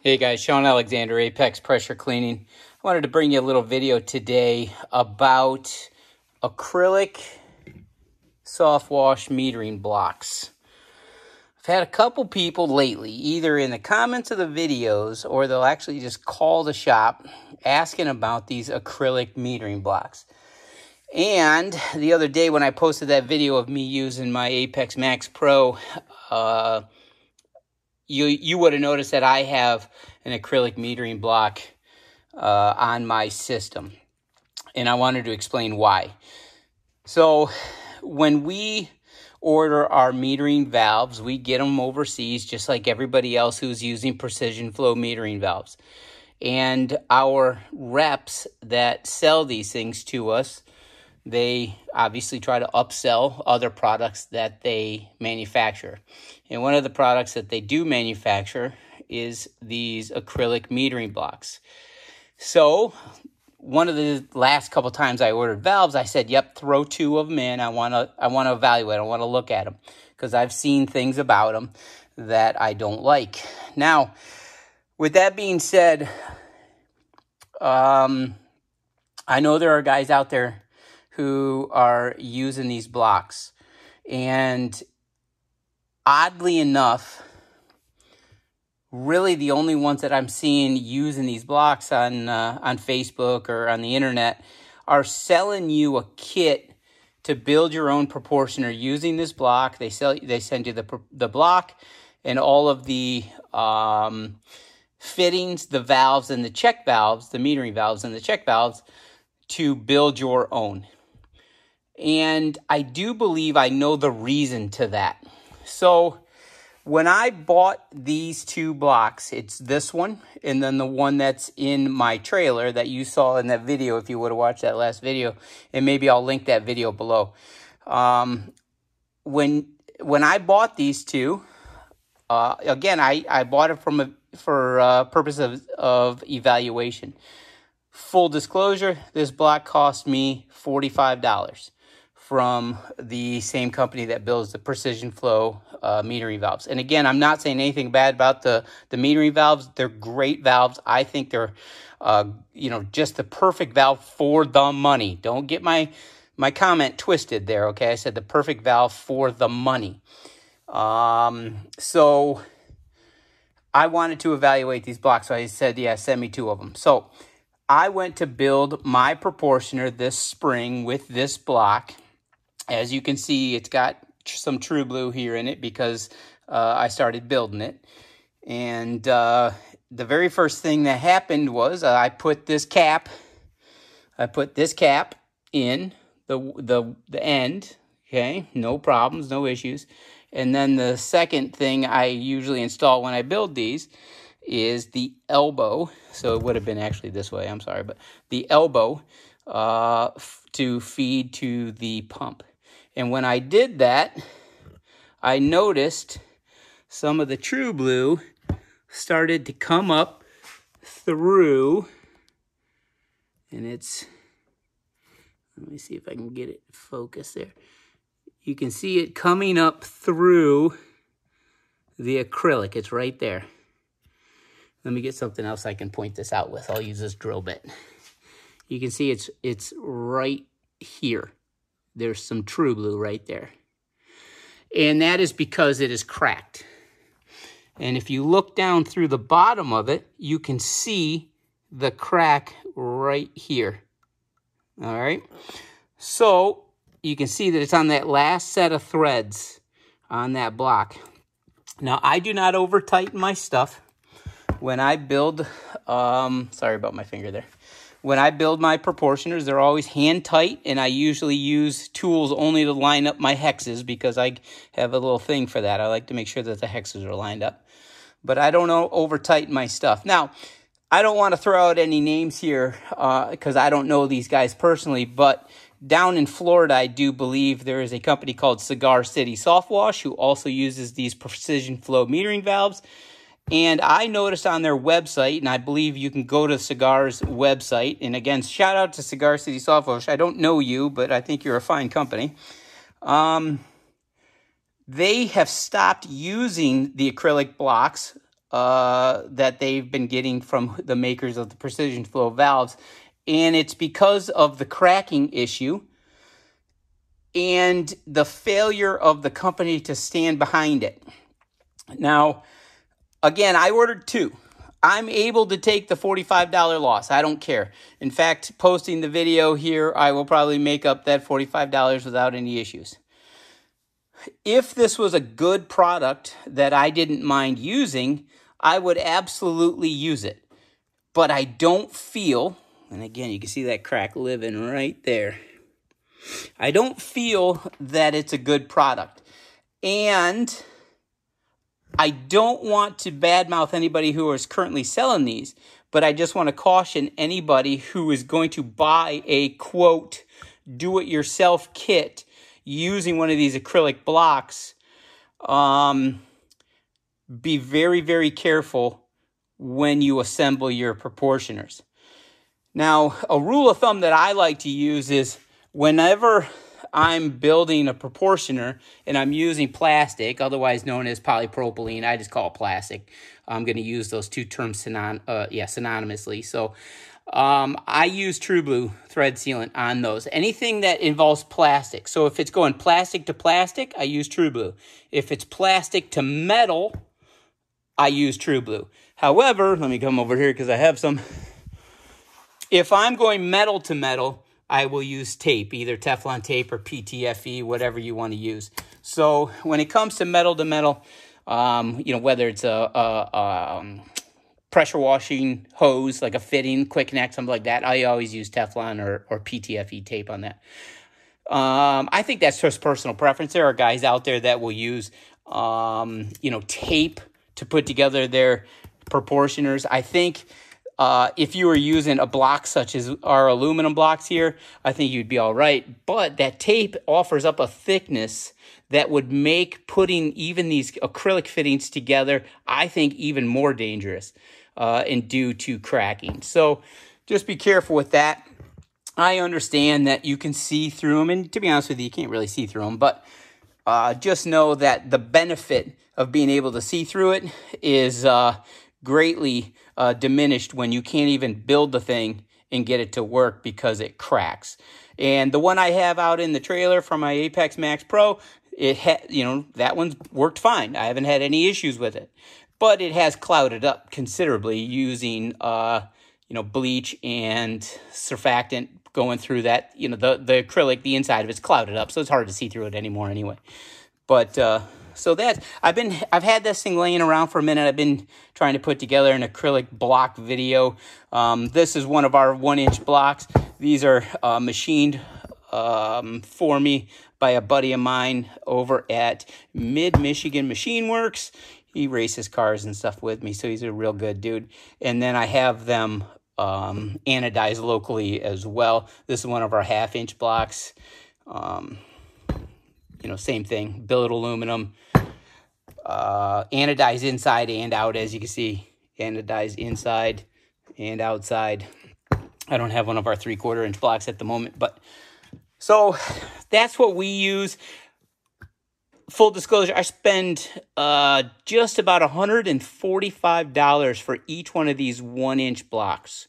Hey guys, Shawn Alexander, Apex Pressure Cleaning. I wanted to bring you a little video today about acrylic soft wash metering blocks. I've had a couple people lately, either in the comments of the videos or they'll actually just call the shop asking about these acrylic metering blocks. And the other day when I posted that video of me using my Apex Max Pro, uh, you you would have noticed that I have an acrylic metering block uh, on my system, and I wanted to explain why. So, when we order our metering valves, we get them overseas, just like everybody else who's using precision flow metering valves. And our reps that sell these things to us they obviously try to upsell other products that they manufacture. And one of the products that they do manufacture is these acrylic metering blocks. So, one of the last couple times I ordered valves, I said, "Yep, throw two of them in. I want to I want to evaluate. I want to look at them because I've seen things about them that I don't like." Now, with that being said, um, I know there are guys out there who are using these blocks. And oddly enough, really the only ones that I'm seeing using these blocks on uh, on Facebook or on the internet are selling you a kit to build your own proportioner using this block. They sell they send you the the block and all of the um, fittings, the valves and the check valves, the metering valves and the check valves to build your own. And I do believe I know the reason to that. So when I bought these two blocks, it's this one and then the one that's in my trailer that you saw in that video if you would have watched that last video. And maybe I'll link that video below. Um, when when I bought these two, uh, again, I, I bought it from a, for uh, purpose of, of evaluation. Full disclosure, this block cost me $45 from the same company that builds the precision flow uh, metering valves. And again, I'm not saying anything bad about the, the metering valves. They're great valves. I think they're, uh, you know, just the perfect valve for the money. Don't get my, my comment twisted there, okay? I said the perfect valve for the money. Um, so I wanted to evaluate these blocks. So I said, yeah, send me two of them. So I went to build my proportioner this spring with this block as you can see, it's got some True Blue here in it because uh, I started building it. And uh, the very first thing that happened was uh, I put this cap, I put this cap in the, the, the end, okay? No problems, no issues. And then the second thing I usually install when I build these is the elbow. So it would have been actually this way, I'm sorry, but the elbow uh, to feed to the pump. And when I did that, I noticed some of the true blue started to come up through and it's let me see if I can get it focused there. You can see it coming up through the acrylic. It's right there. Let me get something else I can point this out with. I'll use this drill bit. You can see it's it's right here there's some true blue right there. And that is because it is cracked. And if you look down through the bottom of it, you can see the crack right here. All right. So you can see that it's on that last set of threads on that block. Now, I do not over tighten my stuff. When I build, um, sorry about my finger there when I build my proportioners, they're always hand tight, and I usually use tools only to line up my hexes because I have a little thing for that. I like to make sure that the hexes are lined up. But I don't over tighten my stuff. Now, I don't want to throw out any names here because uh, I don't know these guys personally, but down in Florida, I do believe there is a company called Cigar City Soft Wash who also uses these precision flow metering valves. And I noticed on their website, and I believe you can go to Cigar's website. And again, shout out to Cigar City Wash. I don't know you, but I think you're a fine company. Um, they have stopped using the acrylic blocks uh, that they've been getting from the makers of the precision flow valves. And it's because of the cracking issue and the failure of the company to stand behind it. Now, again, I ordered two. I'm able to take the $45 loss. I don't care. In fact, posting the video here, I will probably make up that $45 without any issues. If this was a good product that I didn't mind using, I would absolutely use it. But I don't feel, and again, you can see that crack living right there. I don't feel that it's a good product. And I don't want to badmouth anybody who is currently selling these, but I just want to caution anybody who is going to buy a quote do it yourself kit using one of these acrylic blocks. Um, be very, very careful when you assemble your proportioners. Now, a rule of thumb that I like to use is whenever I'm building a proportioner and I'm using plastic, otherwise known as polypropylene, I just call it plastic. I'm going to use those two terms synon- uh, yeah, synonymously. So um, I use True Blue thread sealant on those. Anything that involves plastic. So if it's going plastic to plastic, I use True Blue. If it's plastic to metal, I use True Blue. However, let me come over here because I have some. If I'm going metal to metal, I will use tape, either Teflon tape or PTFE, whatever you want to use. So when it comes to metal to metal, um, you know, whether it's a, a, um, pressure washing hose, like a fitting, quick neck, something like that, I always use Teflon or, or PTFE tape on that. Um, I think that's just personal preference. There are guys out there that will use, um, you know, tape to put together their proportioners. I think uh, if you were using a block such as our aluminum blocks here, I think you'd be all right. But that tape offers up a thickness that would make putting even these acrylic fittings together, I think, even more dangerous uh, and due to cracking. So just be careful with that. I understand that you can see through them, and to be honest with you, you can't really see through them, but uh, just know that the benefit of being able to see through it is uh, greatly uh, diminished when you can't even build the thing and get it to work because it cracks. And the one I have out in the trailer from my Apex Max Pro, it had, you know, that one's worked fine. I haven't had any issues with it, but it has clouded up considerably using, uh, you know, bleach and surfactant going through that. You know, the the acrylic, the inside of it's clouded up, so it's hard to see through it anymore anyway. But uh, so that I've been I've had this thing laying around for a minute. I've been trying to put together an acrylic block video. Um, this is one of our one inch blocks. These are uh, machined um, for me by a buddy of mine over at Mid Michigan Machine Works. He races cars and stuff with me, so he's a real good dude. And then I have them um, anodized locally as well. This is one of our half inch blocks. Um, you know, same thing, billet aluminum, uh, anodized inside and out, as you can see, anodized inside and outside. I don't have one of our three quarter inch blocks at the moment, but so that's what we use. Full disclosure, I spend uh, just about $145 for each one of these one inch blocks.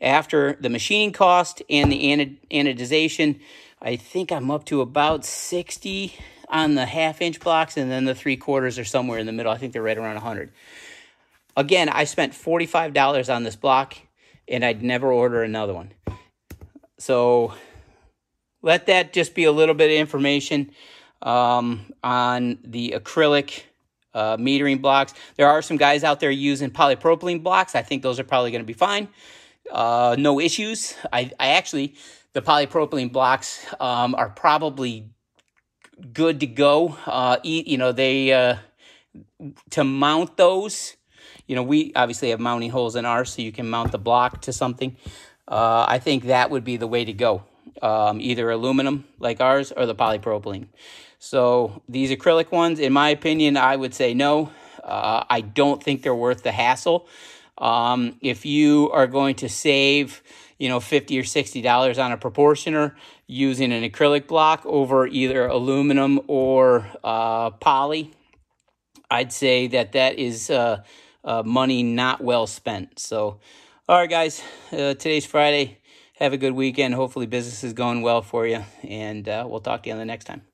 After the machining cost and the anodization, I think I'm up to about 60 on the half inch blocks, and then the three quarters are somewhere in the middle. I think they're right around 100. Again, I spent $45 on this block, and I'd never order another one. So let that just be a little bit of information um, on the acrylic uh, metering blocks. There are some guys out there using polypropylene blocks. I think those are probably going to be fine. Uh, no issues. I, I actually, the polypropylene blocks um, are probably good to go. Uh, eat, you know, they uh, to mount those. You know, we obviously have mounting holes in ours, so you can mount the block to something. Uh, I think that would be the way to go. Um, either aluminum like ours or the polypropylene. So these acrylic ones, in my opinion, I would say no. Uh, I don't think they're worth the hassle. Um, if you are going to save, you know, 50 or $60 on a proportioner using an acrylic block over either aluminum or uh, poly, I'd say that that is uh, uh, money not well spent. So, all right, guys, uh, today's Friday. Have a good weekend. Hopefully, business is going well for you, and uh, we'll talk to you on the next time.